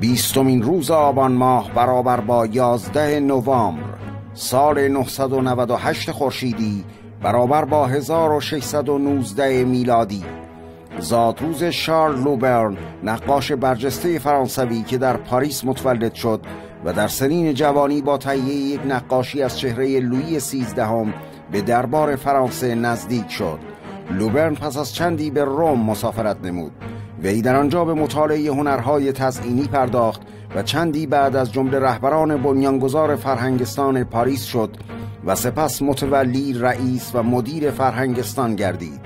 بیستمین روز آبان ماه برابر با یازده نوامبر سال 998 خورشیدی برابر با 1619 میلادی. زادروز شارل لوبرن نقاش برجسته فرانسوی که در پاریس متولد شد و در سنین جوانی با تهیه یک نقاشی از چهره لویی سیزدهم به دربار فرانسه نزدیک شد. لوبرن پس از چندی به روم مسافرت نمود. وی در آنجا به مطالعه هنرهای تزئینی پرداخت و چندی بعد از جمله رهبران بنیانگذار فرهنگستان پاریس شد و سپس متولی رئیس و مدیر فرهنگستان گردید.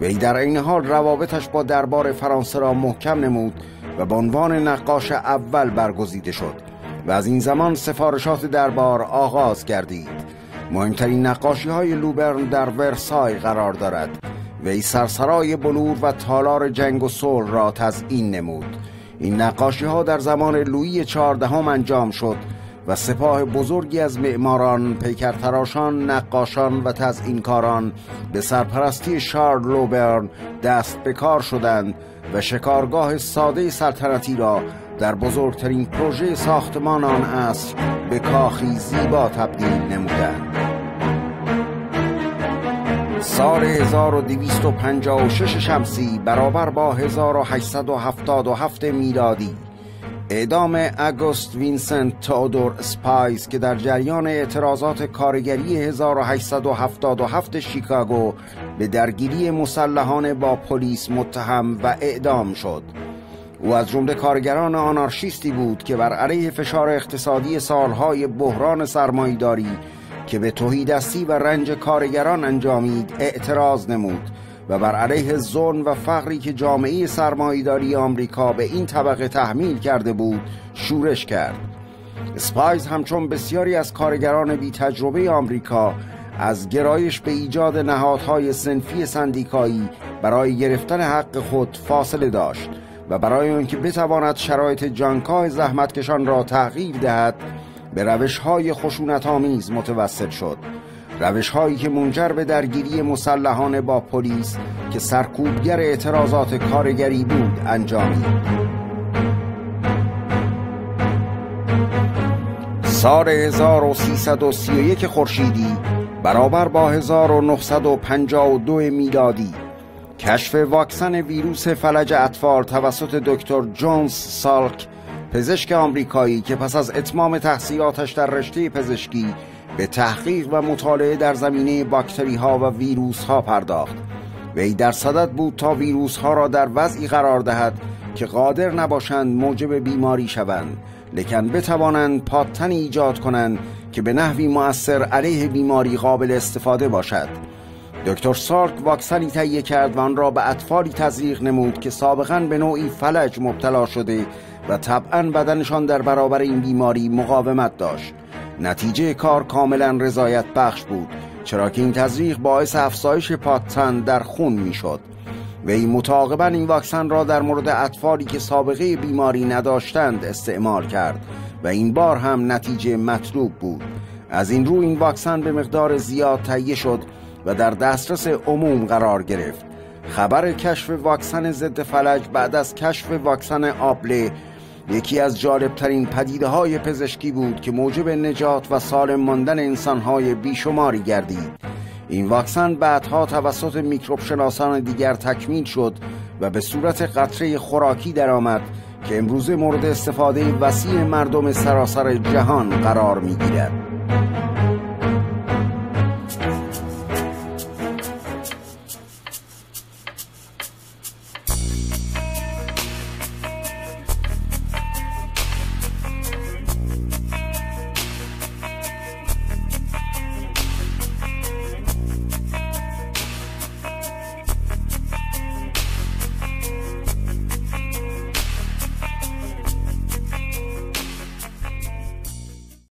وی در این حال روابطش با دربار فرانسه را محکم نمود و به عنوان نقاش اول برگزیده شد و از این زمان سفارشات دربار آغاز گردید. مهمترین نقاشی های لوبرن در ورسای قرار دارد. وی سرسرای بلور و تالار جنگ و صلح را تزئین نمود این نقاشی ها در زمان لویی چهاردهم انجام شد و سپاه بزرگی از معماران، پیکرتراشان، نقاشان و تزئینکاران به سرپرستی شارل لوبرن دست به کار شدند و شکارگاه ساده سلطنتی را در بزرگترین پروژه ساختمان آن عصر به کاخی زیبا تبدیل نمودند. سال 1256 شمسی برابر با 1877 میلادی. اعدام اگوست وینسنت تودور سپایس که در جریان اعتراضات کارگری 1877 شیکاگو به درگیری مسلحانه با پلیس متهم و اعدام شد. او از جمله کارگران آنارشیستی بود که بر علیه فشار اقتصادی سالهای بحران سرمایه‌داری که به دستی و رنج کارگران انجامید اعتراض نمود و بر علیه ظلم و فقری که جامعه سرمایداری آمریکا به این طبقه تحمیل کرده بود شورش کرد. اسپایز همچون بسیاری از کارگران بی تجربه آمریکا از گرایش به ایجاد نهادهای سنفی سندیکایی برای گرفتن حق خود فاصله داشت و برای آنکه بتواند شرایط جانکاه زحمتکشان را تغییر دهد به روش های خشونت آمیز متوسل شد. روش هایی که منجر به درگیری مسلحانه با پلیس که سرکوبگر اعتراضات کارگری بود انجامید سال 1331 خورشیدی برابر با 1952 میلادی کشف واکسن ویروس فلج اطفال توسط دکتر جونز سالک پزشک آمریکایی که پس از اتمام تحصیلاتش در رشته پزشکی به تحقیق و مطالعه در زمینه باکتری ها و ویروس ها پرداخت. وی در صدد بود تا ویروس ها را در وضعی قرار دهد که قادر نباشند موجب بیماری شوند لکن بتوانند پادتن ایجاد کنند که به نحوی مؤثر علیه بیماری قابل استفاده باشد. دکتر سارک واکسنی تهیه کرد و آن را به اطفالی تزریق نمود که سابقا به نوعی فلج مبتلا شده و طبعا بدنشان در برابر این بیماری مقاومت داشت. نتیجه کار کاملا رضایت بخش بود چرا که این تزریق باعث افزایش پادتن در خون می‌شد. این متعاقبا این واکسن را در مورد اطفالی که سابقه بیماری نداشتند استعمال کرد و این بار هم نتیجه مطلوب بود. از این رو این واکسن به مقدار زیاد تهیه شد و در دسترس عموم قرار گرفت. خبر کشف واکسن ضد فلج بعد از کشف واکسن آبله یکی از جالبترین پدیده های پزشکی بود که موجب نجات و سالم ماندن انسانهای بیشماری گردید این واکسن بعدها توسط میکروب شناسان دیگر تکمیل شد و به صورت قطره خوراکی درآمد که امروزه مورد استفاده وسیع مردم سراسر جهان قرار می گیرد.